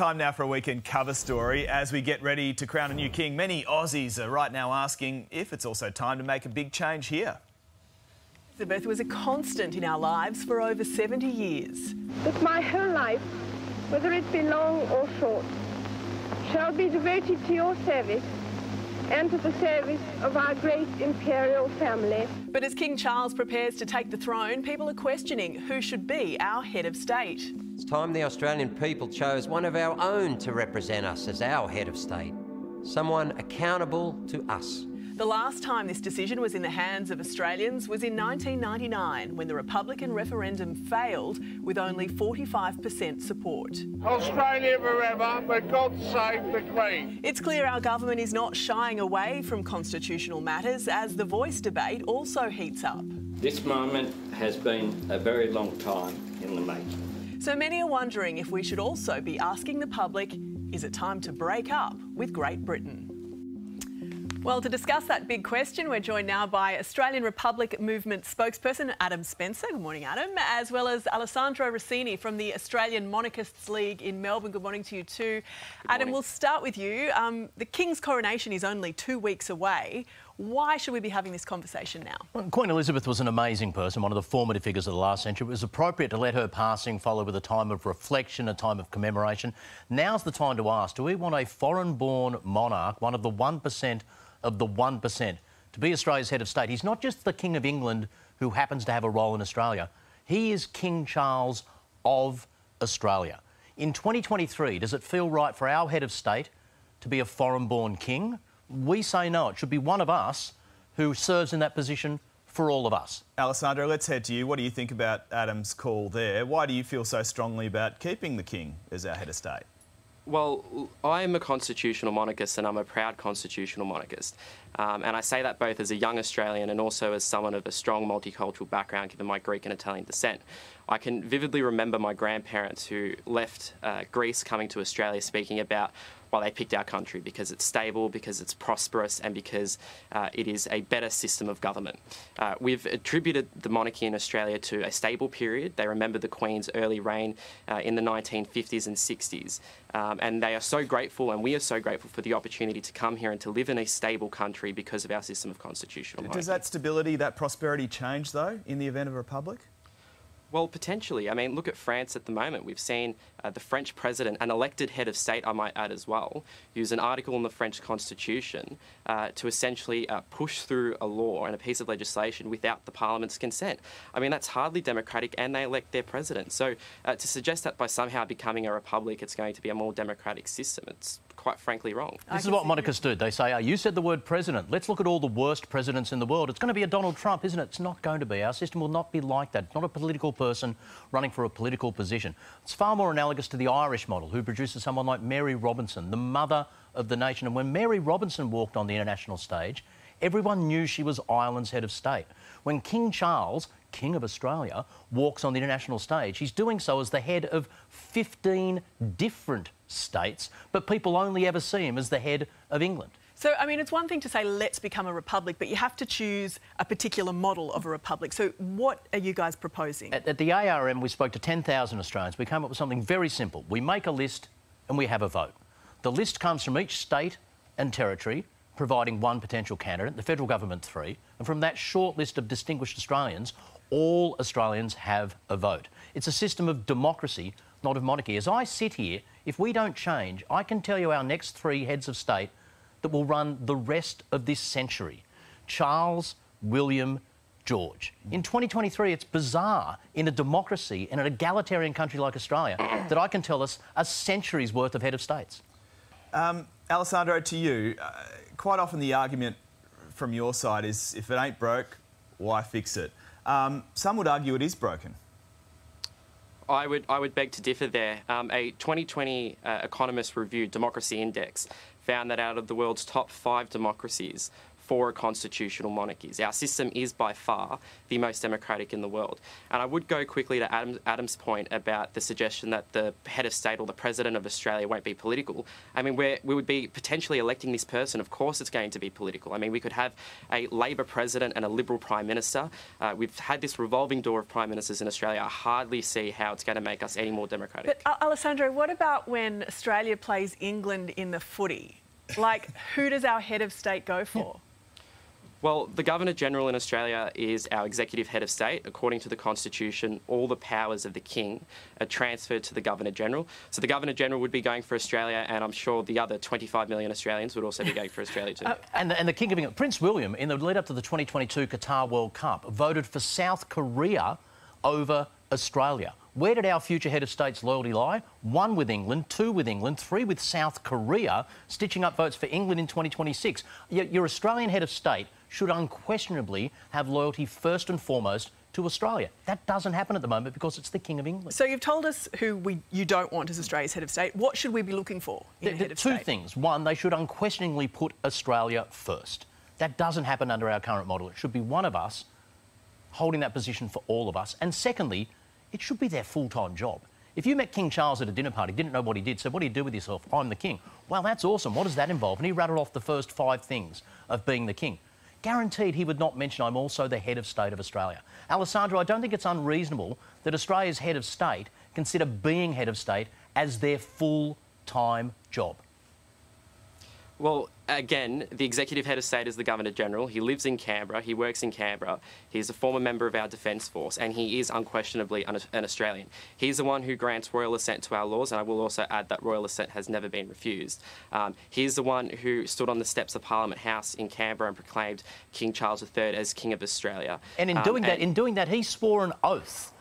Time now for a weekend cover story. As we get ready to crown a new king, many Aussies are right now asking if it's also time to make a big change here. Elizabeth was a constant in our lives for over 70 years. That my whole life, whether it be long or short, shall be devoted to your service and to the service of our great imperial family. But as King Charles prepares to take the throne, people are questioning who should be our head of state. It's time the Australian people chose one of our own to represent us as our head of state, someone accountable to us. The last time this decision was in the hands of Australians was in 1999 when the Republican referendum failed with only 45% support. Australia forever, but God save the Queen. It's clear our government is not shying away from constitutional matters as the voice debate also heats up. This moment has been a very long time in the making. So many are wondering if we should also be asking the public is it time to break up with Great Britain? Well, to discuss that big question, we're joined now by Australian Republic Movement spokesperson Adam Spencer. Good morning, Adam. As well as Alessandro Rossini from the Australian Monarchists League in Melbourne. Good morning to you too. Good Adam, morning. we'll start with you. Um, the King's coronation is only two weeks away. Why should we be having this conversation now? Well, Queen Elizabeth was an amazing person, one of the formative figures of the last century. It was appropriate to let her passing follow with a time of reflection, a time of commemoration. Now's the time to ask, do we want a foreign-born monarch, one of the 1% of the 1% to be Australia's head of state. He's not just the King of England who happens to have a role in Australia, he is King Charles of Australia. In 2023, does it feel right for our head of state to be a foreign born king? We say no. It should be one of us who serves in that position for all of us. Alessandro, let's head to you. What do you think about Adam's call there? Why do you feel so strongly about keeping the king as our head of state? Well, I'm a constitutional monarchist and I'm a proud constitutional monarchist. Um, and I say that both as a young Australian and also as someone of a strong multicultural background, given my Greek and Italian descent. I can vividly remember my grandparents who left uh, Greece coming to Australia speaking about why they picked our country because it's stable, because it's prosperous, and because uh, it is a better system of government. Uh, we've attributed the monarchy in Australia to a stable period. They remember the Queen's early reign uh, in the 1950s and 60s. Um, and they are so grateful, and we are so grateful for the opportunity to come here and to live in a stable country because of our system of constitutional monarchy. Does that stability, that prosperity change, though, in the event of a republic? Well, potentially. I mean, look at France at the moment. We've seen uh, the French president, an elected head of state, I might add as well, use an article in the French constitution uh, to essentially uh, push through a law and a piece of legislation without the parliament's consent. I mean, that's hardly democratic, and they elect their president. So uh, to suggest that by somehow becoming a republic, it's going to be a more democratic system, it's quite frankly wrong. This is what monarchists do. They say, oh, you said the word president. Let's look at all the worst presidents in the world. It's going to be a Donald Trump, isn't it? It's not going to be. Our system will not be like that. It's not a political person running for a political position. It's far more analogous to the Irish model, who produces someone like Mary Robinson, the mother of the nation. And when Mary Robinson walked on the international stage, everyone knew she was Ireland's head of state. When King Charles, King of Australia, walks on the international stage, he's doing so as the head of 15 different states, but people only ever see him as the head of England. So, I mean, it's one thing to say, let's become a republic, but you have to choose a particular model of a republic. So, what are you guys proposing? At, at the ARM, we spoke to 10,000 Australians. We came up with something very simple. We make a list and we have a vote. The list comes from each state and territory, providing one potential candidate, the federal government three, and from that short list of distinguished Australians, all Australians have a vote. It's a system of democracy, not of monarchy. As I sit here, if we don't change, I can tell you our next three heads of state that will run the rest of this century Charles, William, George. In 2023, it's bizarre in a democracy, in an egalitarian country like Australia, that I can tell us a century's worth of head of states. Um, Alessandro, to you, uh, quite often the argument from your side is if it ain't broke, why fix it? Um, some would argue it is broken. I would I would beg to differ there. Um, a 2020 uh, Economist Review Democracy Index found that out of the world's top five democracies, four a constitutional monarchies. Our system is by far the most democratic in the world. And I would go quickly to Adam, Adam's point about the suggestion that the head of state or the president of Australia won't be political. I mean, we we would be potentially electing this person. Of course, it's going to be political. I mean, we could have a Labor president and a Liberal prime minister. Uh, we've had this revolving door of prime ministers in Australia. I hardly see how it's going to make us any more democratic. But, uh, Alessandro, what about when Australia plays England in the footy? Like, who does our head of state go for? Well, the Governor General in Australia is our executive head of state. According to the Constitution, all the powers of the King are transferred to the Governor General. So the Governor General would be going for Australia, and I'm sure the other 25 million Australians would also be going for Australia too. Uh, and, the, and the King of England, Prince William, in the lead up to the 2022 Qatar World Cup, voted for South Korea over Australia. Where did our future head of state's loyalty lie? One with England, two with England, three with South Korea, stitching up votes for England in 2026. Your, Australian head of state should unquestionably have loyalty first and foremost to Australia. That doesn't happen at the moment because it's the King of England. So you've told us who we, you don't want as Australia's head of state. What should we be looking for in the, of two state? things. One, they should unquestioningly put Australia first. That doesn't happen under our current model. It should be one of us holding that position for all of us. And secondly, it should be their full-time job. If you met King Charles at a dinner party, didn't know what he did, said, what do you do with yourself? I'm the king. Well, that's awesome. What does that involve? And he rattled off the first five things of being the king guaranteed he would not mention I'm also the head of state of Australia. Alessandro, I don't think it's unreasonable that Australia's head of state consider being head of state as their full-time job. Well, again, the executive head of state is the Governor General. He lives in Canberra. He works in Canberra. He's a former member of our Defence Force, and he is unquestionably an, an, Australian. He's the one who grants royal assent to our laws, and I will also add that royal assent has never been refused. Um, he's the one who stood on the steps of Parliament House in Canberra and proclaimed King Charles III as King of Australia. And in um, doing that, in doing that, he swore an oath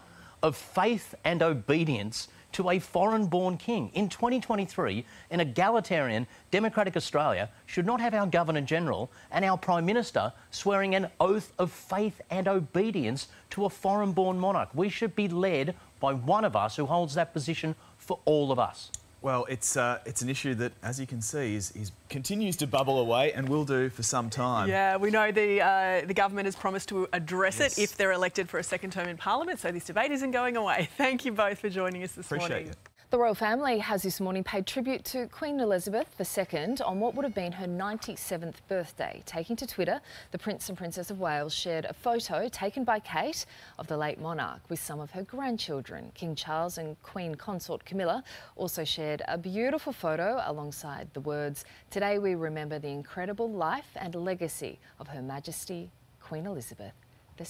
of faith and obedience to a foreign born king. In 2023, an egalitarian, democratic Australia should not have our Governor General and our Prime Minister swearing an oath of faith and obedience to a foreign born monarch. We should be led by one of us who holds that position for all of us. Well, it's uh, it's an issue that, as you can see, is, is continues to bubble away and will do for some time. Yeah, we know the uh, the government has promised to address Yes. it if they're elected for a second term in Parliament. So this debate isn't going away. Thank you both for joining us this Appreciate morning. it. The royal family has this morning paid tribute to Queen Elizabeth II on what would have been her 97th birthday. Taking to Twitter, the Prince and Princess of Wales shared a photo taken by Kate of the late monarch with some of her grandchildren. King Charles and Queen Consort Camilla also shared a beautiful photo alongside the words, Today we remember the incredible life and legacy of Her Majesty Queen Elizabeth II.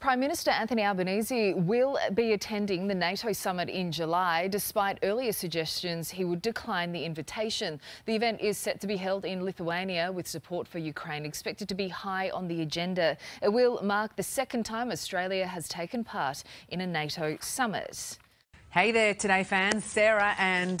Prime Minister Anthony Albanese will be attending the NATO summit in July, despite earlier suggestions he would decline the invitation. The event is set to be held in Lithuania with support for Ukraine expected to be high on the agenda. It will mark the second time Australia has taken part in a NATO summit. Hey there, Today fans. Sarah and